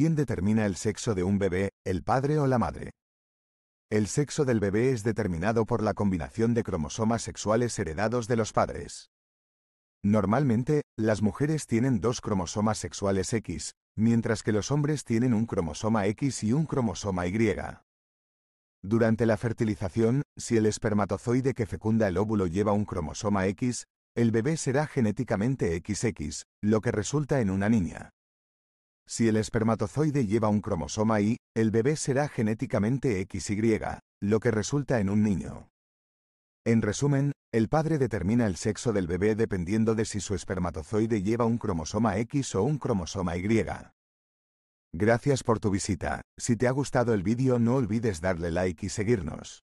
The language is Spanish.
¿Quién determina el sexo de un bebé, el padre o la madre? El sexo del bebé es determinado por la combinación de cromosomas sexuales heredados de los padres. Normalmente, las mujeres tienen dos cromosomas sexuales X, mientras que los hombres tienen un cromosoma X y un cromosoma Y. Durante la fertilización, si el espermatozoide que fecunda el óvulo lleva un cromosoma X, el bebé será genéticamente XX, lo que resulta en una niña. Si el espermatozoide lleva un cromosoma Y, el bebé será genéticamente XY, lo que resulta en un niño. En resumen, el padre determina el sexo del bebé dependiendo de si su espermatozoide lleva un cromosoma X o un cromosoma Y. Gracias por tu visita. Si te ha gustado el vídeo no olvides darle like y seguirnos.